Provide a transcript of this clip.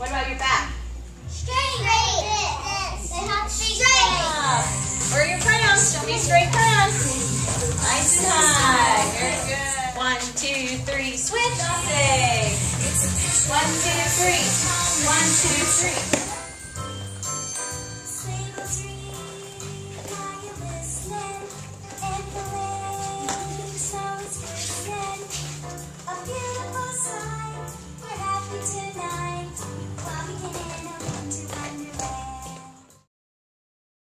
What about your back? Straight. straight. They have to be straight. Where are your crayons? Show me straight crayons. Nice and high. Very good. One, two, three. Switch. Say. One, two, three. One, two, three. Yeah.